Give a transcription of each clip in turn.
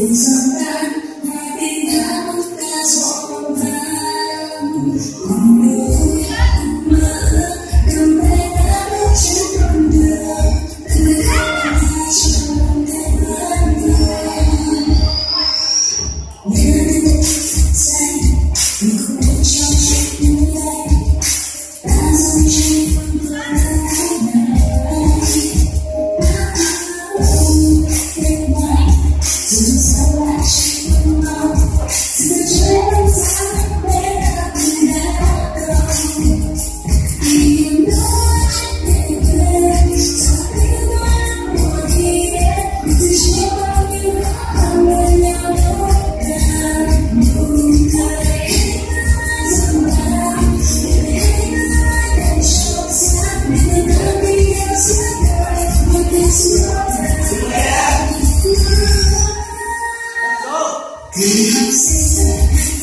Things 그한 세상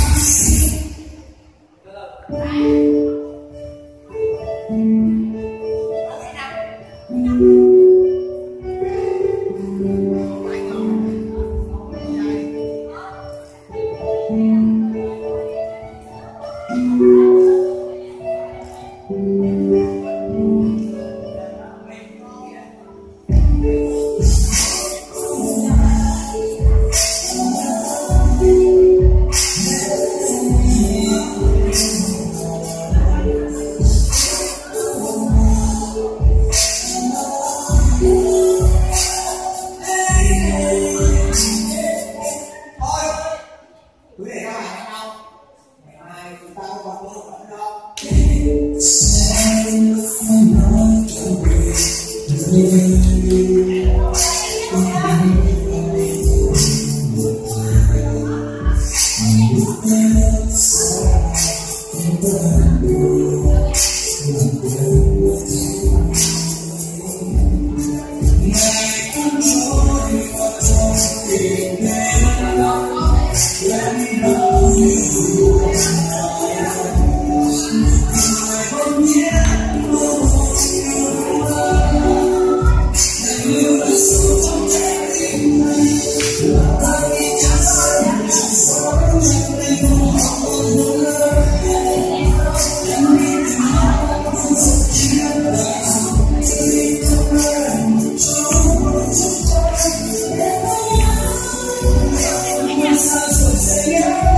Jesus. Let me know. Yeah.